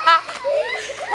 哈哈。